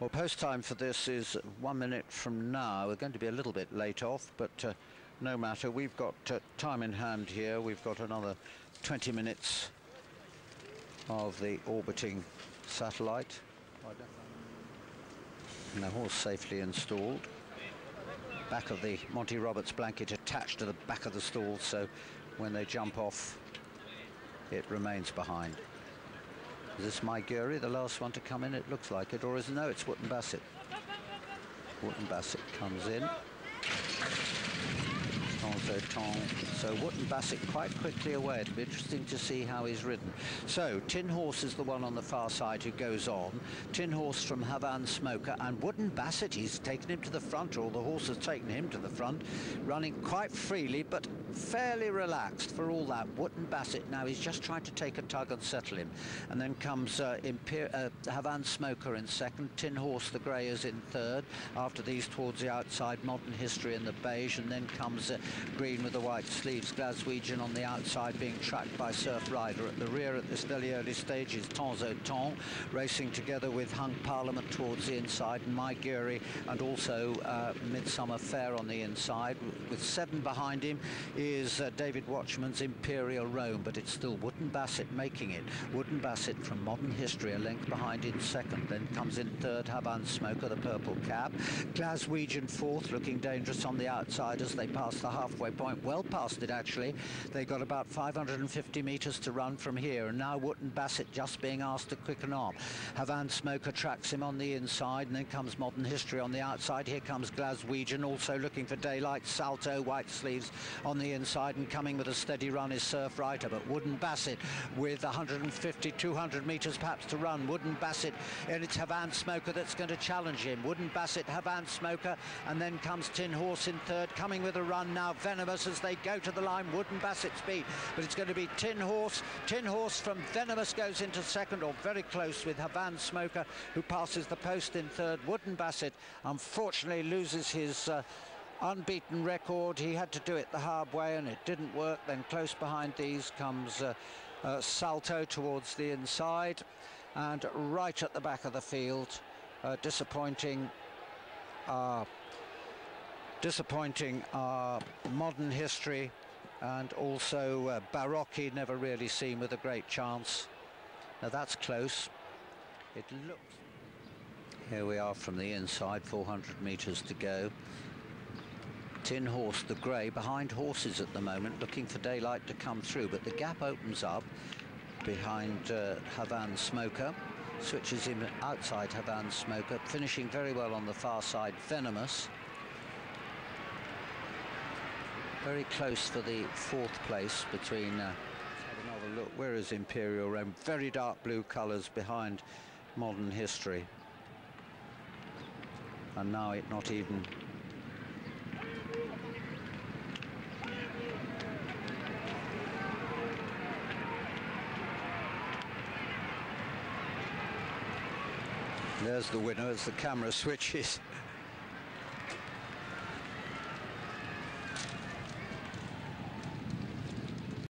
Well, post time for this is one minute from now. We're going to be a little bit late off, but uh, no matter. We've got uh, time in hand here. We've got another 20 minutes of the orbiting satellite. And the horse safely installed. Back of the Monty Roberts blanket attached to the back of the stall, so when they jump off, it remains behind. Is this My the last one to come in? It looks like it. Or is it? No, it's Wootton Bassett. Wootton Bassett comes in. So Wootton Bassett quite quickly away. It'll be interesting to see how he's ridden. So Tin Horse is the one on the far side who goes on. Tin Horse from Havane Smoker and Wootton Bassett, he's taken him to the front, or the horse has taken him to the front, running quite freely, but fairly relaxed for all that. Wootton Bassett now he's just trying to take a tug and settle him. And then comes uh, Imper uh, Havane Smoker in second, Tin Horse the Grey is in third. After these towards the outside, Modern History in the beige, and then comes uh, Green with the white sleeves, Glaswegian on the outside being tracked by Surf Rider. At the rear at this very early stage is Temps au Temps, racing together with Hung Parliament towards the inside, and My Geary and also uh, Midsummer Fair on the inside. With seven behind him is uh, David Wachman's Imperial Rome, but it's still Wootton Bassett making it. Wootton Bassett from Modern History, a length behind in second, then comes in third Havane Smoker, the purple cap. Glaswegian fourth, looking dangerous on the outside as they pass the halfway point. Well past it, actually. They got about 550 metres to run from here, and now Wootton Bassett just being asked to quicken up. Havane Smoker tracks him on the inside, and then comes Modern History on the outside. Here comes Glaswegian, also looking for daylight. Salto, white sleeves on the inside and coming with a steady run is Surf Rider, but Wootton Bassett with 150, 200 metres perhaps to run. Wootton Bassett, and it's Havane Smoker that's going to challenge him. Wootton Bassett, Havane Smoker, and then comes Tin Horse in third, coming with a run now. Venomous as they go to the line. Wootton Bassett's beat, but it's going to be Tin Horse. Tin Horse from Venomous goes into second, or very close with Havane Smoker, who passes the post in third. Wootton Bassett, unfortunately, loses his. Uh, unbeaten record. He had to do it the hard way and it didn't work. Then close behind these comes uh, uh, Salto towards the inside and right at the back of the field. Uh, disappointing. Uh, disappointing uh, modern history and also uh, Barocchi never really seen with a great chance. Now that's close. It looks. Here we are from the inside, 400 metres to go. Tin Horse, the grey, behind horses at the moment, looking for daylight to come through, but the gap opens up behind uh, Havane Smoker, switches him outside Havane Smoker, finishing very well on the far side, Venomous. Very close for the fourth place between, uh, have another look, where is Imperial Rome? Very dark blue colours behind modern history. And now it not even There's the winner as the camera switches.